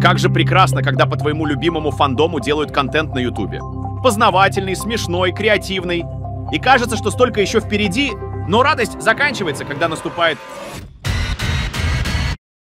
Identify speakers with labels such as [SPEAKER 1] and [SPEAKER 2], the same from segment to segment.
[SPEAKER 1] Как же прекрасно, когда по твоему любимому фандому делают контент на ютубе. Познавательный, смешной, креативный. И кажется, что столько еще впереди, но радость заканчивается, когда наступает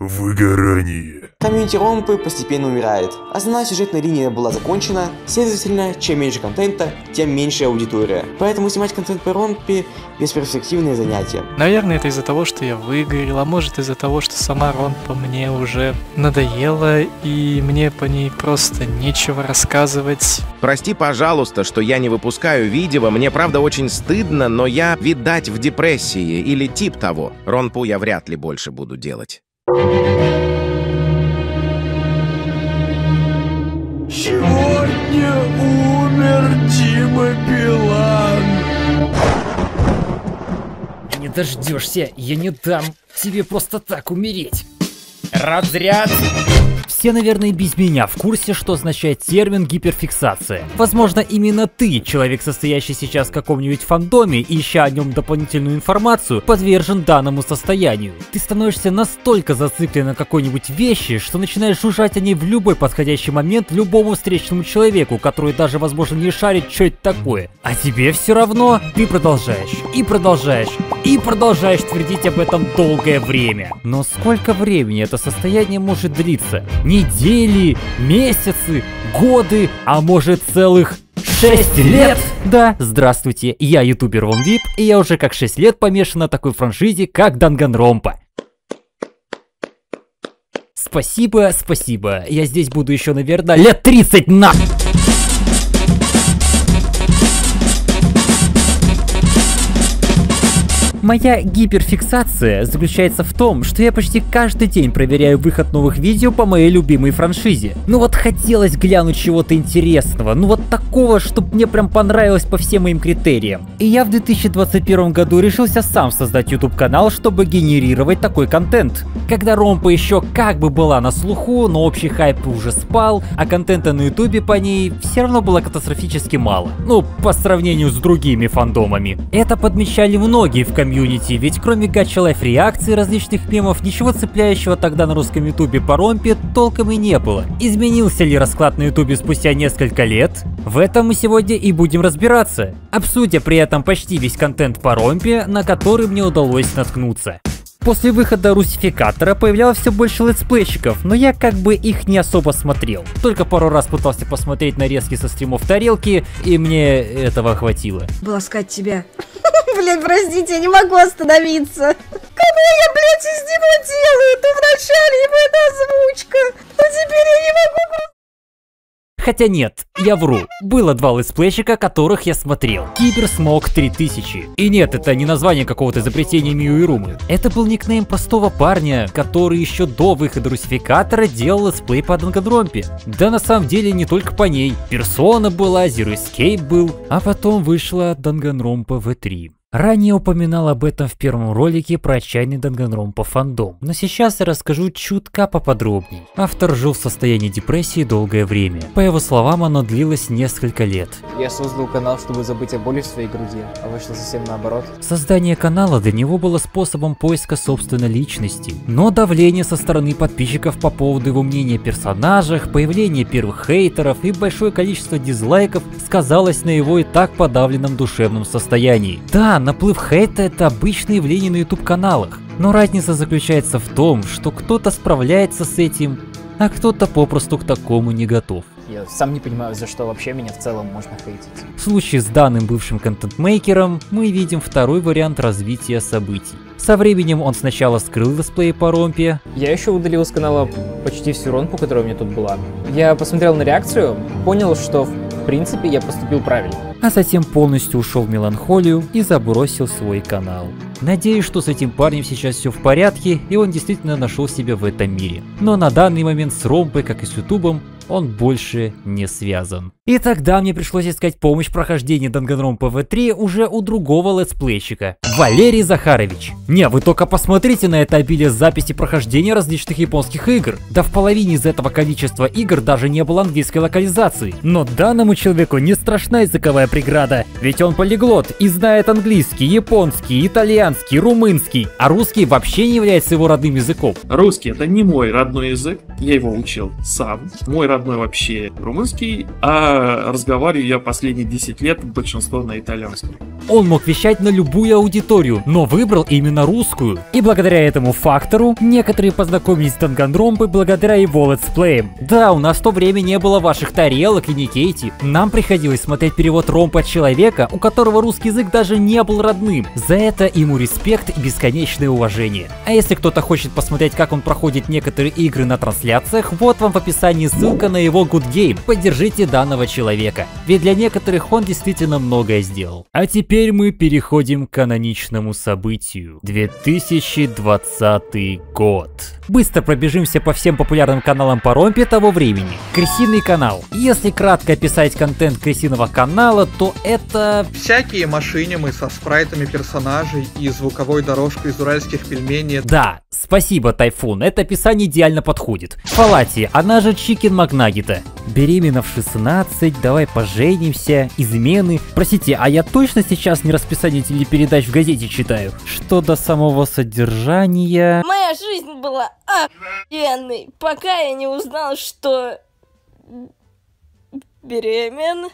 [SPEAKER 2] Выгорание.
[SPEAKER 3] Комьюнити ромпы постепенно умирает. Основная сюжетная линия была закончена, следовательно, чем меньше контента, тем меньше аудитория. Поэтому снимать контент по ромпе – бесперспективное занятие.
[SPEAKER 4] Наверное, это из-за того, что я выгорел, а может из-за того, что сама ромпа мне уже надоела, и мне по ней просто нечего рассказывать.
[SPEAKER 5] Прости, пожалуйста, что я не выпускаю видео, мне правда очень стыдно, но я, видать, в депрессии или тип того. Ронпу я вряд ли больше буду делать.
[SPEAKER 2] Сегодня умер Дима Билан.
[SPEAKER 6] Не дождешься, я не дам тебе просто так умереть. Разряд! Все, наверное, без меня в курсе, что означает термин гиперфиксация. Возможно, именно ты, человек, состоящий сейчас в каком-нибудь фандоме, ища о нем дополнительную информацию, подвержен данному состоянию. Ты становишься настолько зациклен на какой-нибудь вещи, что начинаешь жужжать о ней в любой подходящий момент любому встречному человеку, который даже, возможно, не шарит, что это такое. А тебе все равно, ты продолжаешь, и продолжаешь, и продолжаешь твердить об этом долгое время. Но сколько времени это состояние может длиться? Недели, месяцы, годы, а может целых 6 лет? Да, здравствуйте, я ютубер Вон Вип, и я уже как 6 лет помешан на такой франшизе, как Данганромпа. Спасибо, спасибо. Я здесь буду еще, наверное, лет 30 на... Моя гиперфиксация заключается в том, что я почти каждый день проверяю выход новых видео по моей любимой франшизе. Ну вот хотелось глянуть чего-то интересного, ну вот такого, чтобы мне прям понравилось по всем моим критериям. И я в 2021 году решился сам создать YouTube канал, чтобы генерировать такой контент. Когда Ромпа еще как бы была на слуху, но общий хайп уже спал, а контента на ютубе по ней все равно было катастрофически мало. Ну, по сравнению с другими фандомами. Это подмечали многие в комьюнити, ведь кроме гача лайф реакций различных мемов, ничего цепляющего тогда на русском ютубе по ромпе толком и не было. Изменился ли расклад на ютубе спустя несколько лет? В этом мы сегодня и будем разбираться, обсудя при этом почти весь контент по ромпе, на который мне удалось наткнуться. После выхода русификатора появлялось все больше летсплейщиков, но я как бы их не особо смотрел. Только пару раз пытался посмотреть нарезки со стримов тарелки, и мне этого хватило.
[SPEAKER 7] Было сказать тебя. Блин, простите, я не могу остановиться. Кому я, блядь, из него делаю? То вначале его эта озвучка, но теперь я не могу
[SPEAKER 6] Хотя нет, я вру. Было два летсплейщика, которых я смотрел. Киберсмок 3000. И нет, это не название какого-то изобретения Ирумы. Это был никнейм простого парня, который еще до выхода русификатора делал let's play по Данганромпе. Да на самом деле не только по ней. Персона была, Zero Escape был, а потом вышла Данганромпа V3. Ранее упоминал об этом в первом ролике про отчаянный Данганромпа фандом, но сейчас я расскажу чутка поподробнее. Автор жил в состоянии депрессии долгое время. По его словам, оно длилось несколько лет.
[SPEAKER 8] Я создал канал, чтобы забыть о боли в своей груди, а вышло совсем наоборот.
[SPEAKER 6] Создание канала для него было способом поиска собственной личности, но давление со стороны подписчиков по поводу его мнения о персонажах, появление первых хейтеров и большое количество дизлайков сказалось на его и так подавленном душевном состоянии. Да, наплыв хейта это обычное явление на YouTube каналах, но разница заключается в том, что кто-то справляется с этим, а кто-то попросту к такому не готов.
[SPEAKER 8] Я сам не понимаю, за что вообще меня в целом можно хейтить.
[SPEAKER 6] В случае с данным бывшим content maker ом мы видим второй вариант развития событий. Со временем он сначала скрыл let's play по ромпе.
[SPEAKER 8] Я еще удалил с канала почти всю ромпу, которая у меня тут была. Я посмотрел на реакцию, понял, что в принципе я поступил правильно.
[SPEAKER 6] А затем полностью ушел в меланхолию и забросил свой канал. Надеюсь, что с этим парнем сейчас все в порядке и он действительно нашел себя в этом мире. Но на данный момент с ромпой, как и с ютубом, он больше не связан. И тогда мне пришлось искать помощь в прохождении Данганромпа V3 уже у другого летсплейщика. Валерий Захарович. Не, вы только посмотрите на это обилие записей прохождения различных японских игр. Да в половине из этого количества игр даже не было английской локализации. Но данному человеку не страшна языковая преграда, ведь он полиглот и знает английский, японский, итальянский, румынский, а русский вообще не является его родным языком.
[SPEAKER 9] Русский это не мой родной язык, я его учил сам. Мой родной вообще румынский, а разговариваю я последние 10 лет большинство на итальянском.
[SPEAKER 6] Он мог вещать на любую аудиторию, но выбрал именно русскую. И благодаря этому фактору, некоторые познакомились с Данганромпой благодаря его летсплеям. Да, у нас в то время не было ваших тарелок и Никейти. Нам приходилось смотреть перевод ромпа человека, у которого русский язык даже не был родным. За это ему респект и бесконечное уважение. А если кто-то хочет посмотреть, как он проходит некоторые игры на трансляциях, вот вам в описании ссылка на его Good Game. Поддержите данного человека, ведь для некоторых он действительно многое сделал. А теперь мы переходим к каноничному событию. 2020 год. Быстро пробежимся по всем популярным каналам по ромпе того времени. Крысиный канал. Если кратко описать контент крысиного канала, то это...
[SPEAKER 10] Всякие машинимы со спрайтами персонажей и звуковой дорожкой из уральских пельменей.
[SPEAKER 6] Да, спасибо, Тайфун, это описание идеально подходит. Фалати, она же Чикен Макнагита. Беременна в 16, давай поженимся, измены. Простите, а я точно сейчас не расписание телепередач в газете читаю? Что до самого содержания...
[SPEAKER 11] Моя жизнь была охуенной, пока я не узнал, что беремен.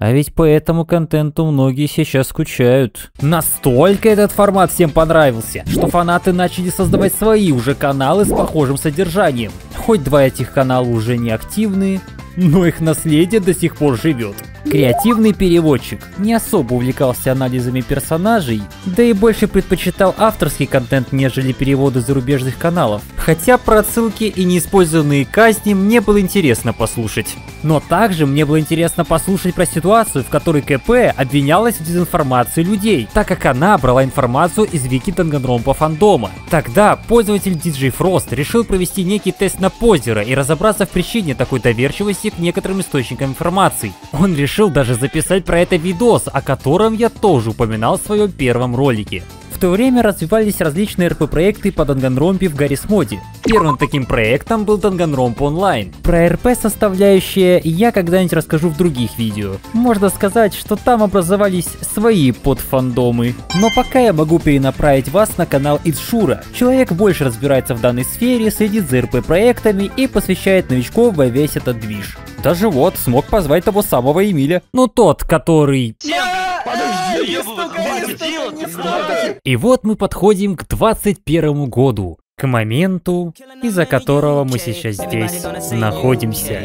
[SPEAKER 6] А ведь по этому контенту многие сейчас скучают. Настолько этот формат всем понравился, что фанаты начали создавать свои уже каналы с похожим содержанием. Хоть два этих канала уже не активные, но их наследие до сих пор живет. Креативный переводчик не особо увлекался анализами персонажей, да и больше предпочитал авторский контент, нежели переводы зарубежных каналов. Хотя про отсылки и неиспользованные казни мне было интересно послушать. Но также мне было интересно послушать про ситуацию, в которой КП обвинялась в дезинформации людей, так как она брала информацию из вики Данганромпа фандома. Тогда пользователь DJ Frost решил провести некий тест на позера и разобраться в причине такой доверчивости к некоторым источникам информации. Он решил даже записать про это видос, о котором я тоже упоминал в своем первом ролике. В то время развивались различные РП-проекты по Данганромпе в Гаррис Моде. Первым таким проектом был Данганромп Онлайн. Про РП составляющие я когда-нибудь расскажу в других видео. Можно сказать, что там образовались свои подфандомы. Но пока я могу перенаправить вас на канал Итшура. Человек больше разбирается в данной сфере, следит за РП-проектами и посвящает новичков во весь этот движ. Даже вот, смог позвать того самого Эмиля. Ну тот, который... И вот мы подходим к 21 году, к моменту, из-за которого мы сейчас здесь находимся.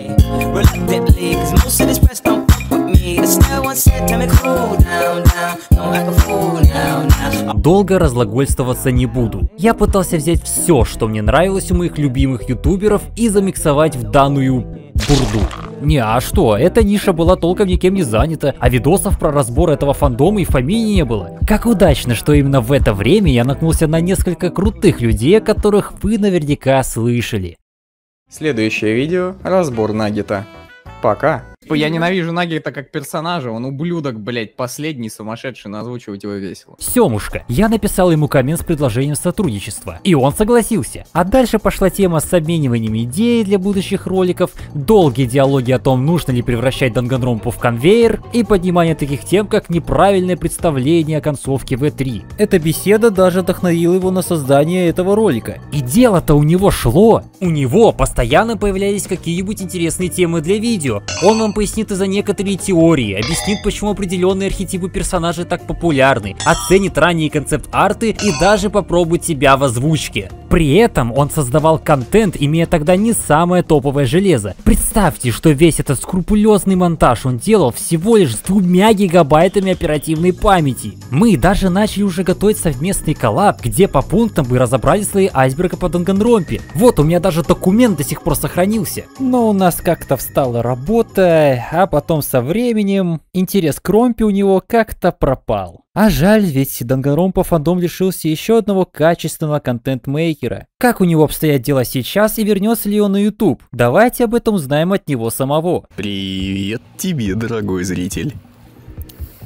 [SPEAKER 6] Долго разлагольствоваться не буду. Я пытался взять все, что мне нравилось у моих любимых ютуберов и замиксовать в данную бурду. Не, а что, эта ниша была толком никем не занята, а видосов про разбор этого фандома и фамилии не было. Как удачно, что именно в это время я наткнулся на несколько крутых людей, о которых вы наверняка слышали.
[SPEAKER 10] Следующее видео – разбор Нагита. Пока. Я ненавижу Нагита как персонажа, он ублюдок, блять, последний сумасшедший, но озвучивать его весело.
[SPEAKER 6] Семушка. Я написал ему коммент с предложением сотрудничества, и он согласился. А дальше пошла тема с обмениванием идей для будущих роликов, долгие диалоги о том, нужно ли превращать Данганромпу в конвейер, и поднимание таких тем, как неправильное представление о концовке V3. Эта беседа даже вдохновила его на создание этого ролика. И дело-то у него шло. У него постоянно появлялись какие-нибудь интересные темы для видео. Он вам пояснит из-за некоторые теории, объяснит, почему определенные архетипы персонажей так популярны, оценит ранние концепт-арты и даже попробует себя в озвучке. При этом он создавал контент, имея тогда не самое топовое железо. Представьте, что весь этот скрупулезный монтаж он делал всего лишь с двумя гигабайтами оперативной памяти. Мы даже начали уже готовить совместный коллаб, где по пунктам вы разобрали свои айсберга по Данганромпе. Вот, у меня даже документ до сих пор сохранился. Но у нас как-то встала работа, а потом со временем интерес к ромпе у него как-то пропал. А жаль, ведь Данганромпа фандом лишился еще одного качественного контент-мейкера. Как у него обстоят дела сейчас и вернется ли он на YouTube? Давайте об этом узнаем от него самого.
[SPEAKER 12] Привет тебе, дорогой зритель.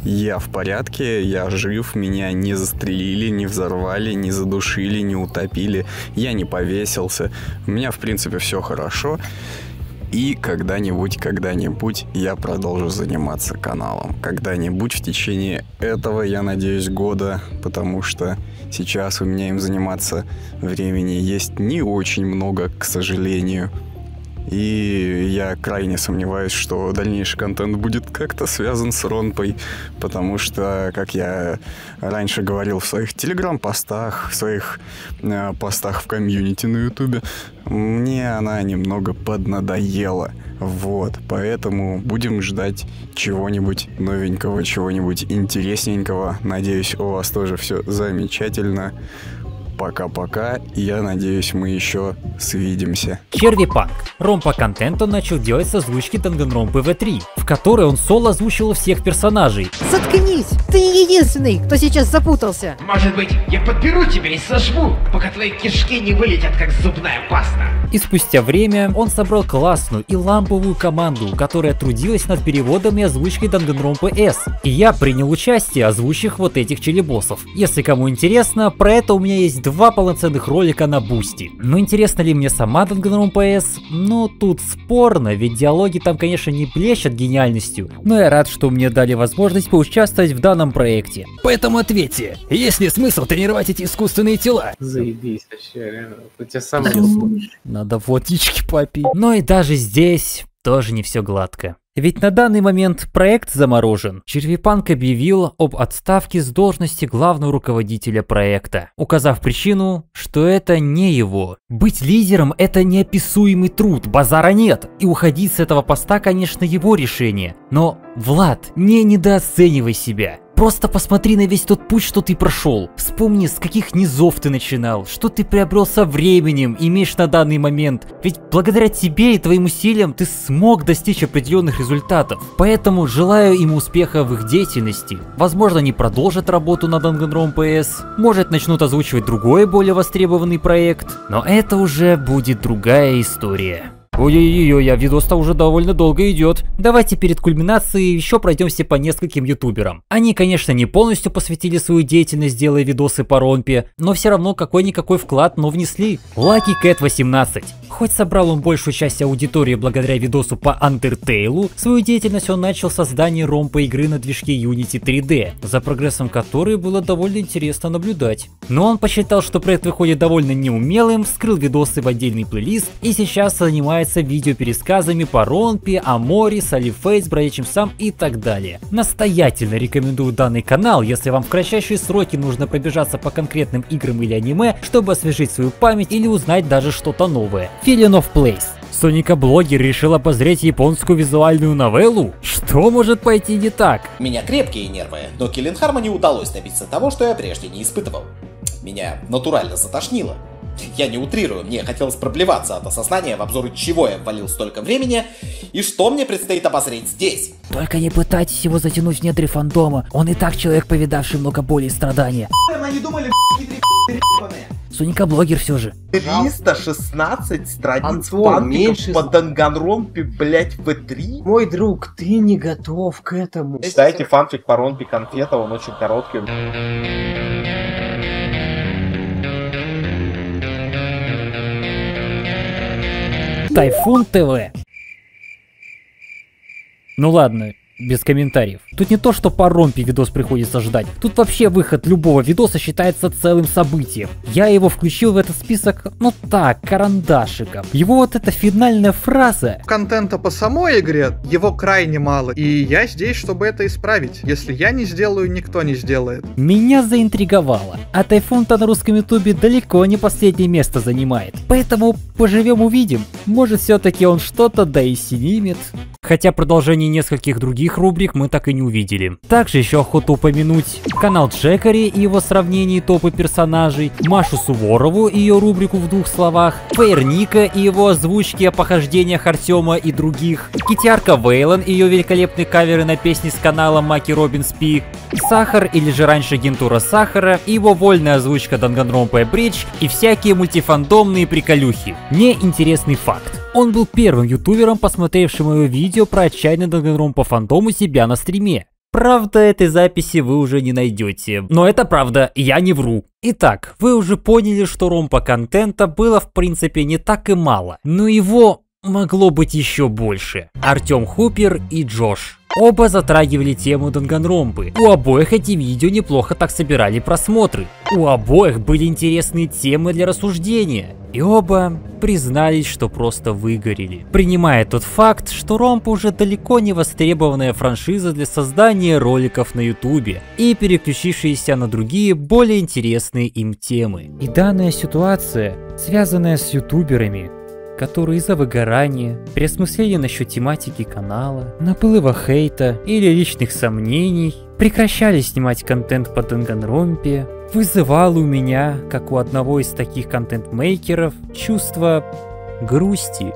[SPEAKER 12] Я в порядке, я жив, меня не застрелили, не взорвали, не задушили, не утопили, я не повесился. У меня, в принципе, все хорошо. И когда-нибудь, когда-нибудь я продолжу заниматься каналом. Когда-нибудь в течение этого, я надеюсь, года, потому что сейчас у меня им заниматься времени есть не очень много, к сожалению. И я крайне сомневаюсь, что дальнейший контент будет как-то связан с Ронпой, потому что, как я раньше говорил в своих телеграм-постах, в своих э, постах в комьюнити на ютубе, мне она немного поднадоела. Вот, поэтому будем ждать чего-нибудь новенького, чего-нибудь интересненького. Надеюсь, у вас тоже все замечательно. Пока-пока, я надеюсь, мы еще свидимся.
[SPEAKER 6] Червипанк. Ром по контенту начал делать с озвучки Данганромпы V3, в которой он соло озвучивал всех персонажей.
[SPEAKER 13] Заткнись! Ты не единственный, кто сейчас запутался!
[SPEAKER 14] Может быть, я подберу тебя и сожму, пока твои кишки не вылетят, как зубная паста.
[SPEAKER 6] И спустя время он собрал классную и ламповую команду, которая трудилась над переводом и озвучкой Данганромпы S. И я принял участие, озвучив вот этих челебоссов. Если кому интересно, про это у меня есть два полноценных ролика на Бусти. Но интересно ли мне сама Данганромпа S? Ну, тут спорно, ведь диалоги там, конечно, не блещут гениальностью, но я рад, что мне дали возможность поучаствовать в данном проекте.
[SPEAKER 15] Поэтому ответьте, есть ли смысл тренировать эти искусственные тела?
[SPEAKER 16] Заебись вообще, реально. У тебя самое
[SPEAKER 6] Надо водички попить. Но и даже здесь тоже не все гладко. Ведь на данный момент проект заморожен. Червипанк объявил об отставке с должности главного руководителя проекта, указав причину, что это не его. Быть лидером – это неописуемый труд, базара нет. И уходить с этого поста, конечно, его решение. Но, Влад, не недооценивай себя. Просто посмотри на весь тот путь, что ты прошел. Вспомни, с каких низов ты начинал, что ты приобрел со временем, имеешь на данный момент. Ведь благодаря тебе и твоим усилиям ты смог достичь определенных результатов. Поэтому желаю им успеха в их деятельности. Возможно, они продолжат работу над Danganronpa PS, может начнут озвучивать другой более востребованный проект, но это уже будет другая история. Ой-ой-ой, а видос-то уже довольно долго идет. Давайте перед кульминацией еще пройдемся по нескольким ютуберам. Они, конечно, не полностью посвятили свою деятельность, делая видосы по ромпе, но все равно какой-никакой вклад, но внесли. Lucky Cat 18. Хоть собрал он большую часть аудитории благодаря видосу по Undertale, свою деятельность он начал с создания ромпа игры на движке Unity 3D, за прогрессом которой было довольно интересно наблюдать. Но он посчитал, что проект выходит довольно неумелым, вскрыл видосы в отдельный плейлист и сейчас занимается видеопересказами по ромпе, Амори, Салифейс, Бродячим Сам и так далее. Настоятельно рекомендую данный канал, если вам в кратчайшие сроки нужно пробежаться по конкретным играм или аниме, чтобы освежить свою память или узнать даже что-то новое. Feeling of Place. Соника-блогер решил обозреть японскую визуальную новеллу? Что может пойти не так?
[SPEAKER 17] Меня крепкие нервы, но Киллин Хармони удалось добиться того, что я прежде не испытывал. Меня натурально затошнило. Я не утрирую, мне хотелось проблеваться от осознания, в обзоры чего я ввалил столько времени, и что мне предстоит обозреть здесь.
[SPEAKER 13] Только не пытайтесь его затянуть в недри фандома, он и так человек, повидавший много боли и страдания.
[SPEAKER 17] Они думали,
[SPEAKER 13] Соника-блогер все же.
[SPEAKER 17] 316 страниц
[SPEAKER 18] Антон,
[SPEAKER 17] фанфиков
[SPEAKER 18] меньше-
[SPEAKER 17] по Данганронпе, блять, в3?
[SPEAKER 18] Мой друг, ты не готов к этому.
[SPEAKER 17] Читайте фанфик по Ронпе Конфета, он очень короткий.
[SPEAKER 6] Тайфун ТВ. Ну ладно, без комментариев. Тут не то, что по ромпе видос приходится ждать. Тут вообще выход любого видоса считается целым событием. Я его включил в этот список, ну так, карандашиком. Его вот эта финальная фраза
[SPEAKER 19] Контента по самой игре его крайне мало, и я здесь, чтобы это исправить. Если я не сделаю, никто не сделает.
[SPEAKER 6] меня заинтриговала. А Тайфун-то на русском ютубе далеко не последнее место занимает. Поэтому поживем увидим. Может все-таки он что-то да и снимет. Хотя продолжение нескольких других других рубрик мы так и не увидели. Также еще охота упомянуть канал Джекари и его сравнение и топы персонажей, Машу Суворову и ее рубрику в двух словах, Фейерника и его озвучки о похождениях Артема и других, Китярка Вейлон и ее великолепные каверы на песни с канала Маки Робинс Пик, Сахар или же раньше агентура Сахара и его вольная озвучка Данганромпа Бридж и всякие мультифандомные приколюхи. Мне интересный факт. Он был первым ютубером, посмотревшим мое видео про отчаянный Данганромпа фандом у себя на стриме. Правда, этой записи вы уже не найдете. Но это правда, я не вру. Итак, вы уже поняли, что ромпа контента было в принципе не так и мало. Но его могло быть еще больше. Артем Хупер и Джош. Оба затрагивали тему Данганромпы. У обоих эти видео неплохо так собирали просмотры. У обоих были интересные темы для рассуждения. И оба признались, что просто выгорели. Принимая тот факт, что Ромпа уже далеко не востребованная франшиза для создания роликов на ютубе и переключившиеся на другие, более интересные им темы. И данная ситуация, связанная с ютуберами, которые из-за выгорания, переосмысления насчет тематики канала, наплыва хейта или личных сомнений прекращали снимать контент по Данганромпе, вызывало у меня, как у одного из таких контент-мейкеров, чувство грусти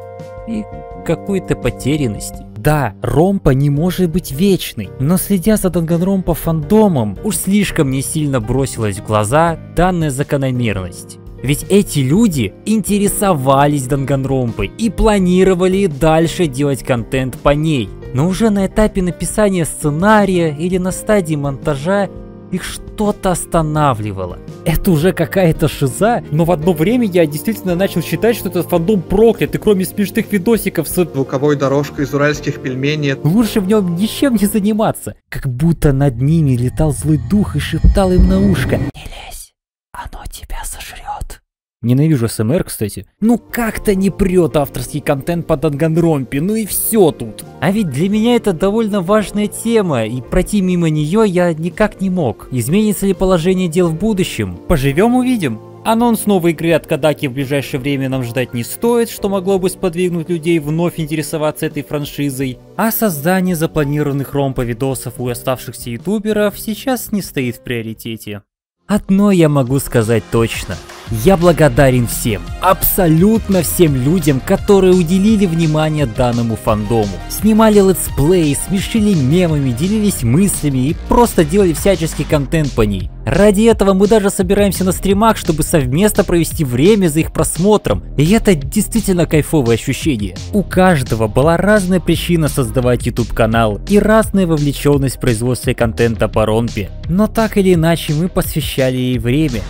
[SPEAKER 6] и какой-то потерянности. Да, Ромпа не может быть вечной, но следя за Данганромпа фандомом, уж слишком мне сильно бросилась в глаза данная закономерность. Ведь эти люди интересовались Данганромпой и планировали дальше делать контент по ней. Но уже на этапе написания сценария или на стадии монтажа их что-то останавливало. Это уже какая-то шиза, но в одно время я действительно начал считать, что этот фандом проклят, и кроме смешных видосиков с
[SPEAKER 19] звуковой дорожкой из уральских пельменей,
[SPEAKER 6] лучше в нем ничем не заниматься. Как будто над ними летал злой дух и шептал им на ушко «Не лезь, оно тебя сожрет». Ненавижу СМР, кстати. Ну как-то не прет авторский контент по Данганромпе, ну и все тут. А ведь для меня это довольно важная тема, и пройти мимо нее я никак не мог. Изменится ли положение дел в будущем? Поживем увидим. Анонс новой игры от Кадаки в ближайшее время нам ждать не стоит, что могло бы сподвигнуть людей вновь интересоваться этой франшизой. А создание запланированных ромпа видосов у оставшихся ютуберов сейчас не стоит в приоритете. Одно я могу сказать точно. Я благодарен всем, абсолютно всем людям, которые уделили внимание данному фандому. Снимали летсплеи, смешили мемами, делились мыслями и просто делали всяческий контент по ней. Ради этого мы даже собираемся на стримах, чтобы совместно провести время за их просмотром. И это действительно кайфовое ощущение. У каждого была разная причина создавать YouTube канал и разная вовлеченность в производстве контента по ромпе. Но так или иначе мы посвящали ей время.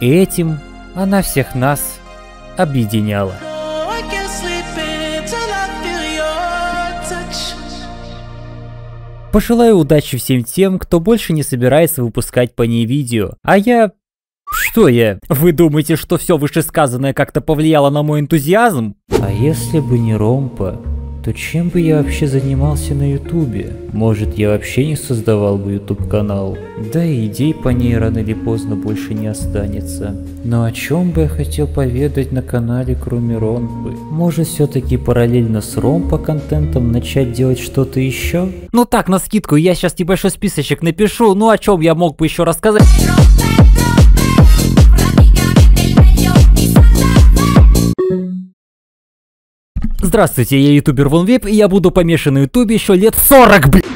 [SPEAKER 6] И этим она всех нас объединяла. Пожелаю удачи всем тем, кто больше не собирается выпускать по ней видео. А я... Что я? Вы думаете, что все вышесказанное как-то повлияло на мой энтузиазм? А если бы не Ромпа, то чем бы я вообще занимался на ютубе? Может я вообще не создавал бы ютуб канал? Да и идей по ней рано или поздно больше не останется. Но о чем бы я хотел поведать на канале кроме ромпы? Может все-таки параллельно с ромпа контентом начать делать что-то еще? Ну так, на скидку, я сейчас небольшой списочек напишу, ну о чем я мог бы еще рассказать? Здравствуйте, я ютубер Вонвип, и я буду помешан на ютубе еще лет 40, блин.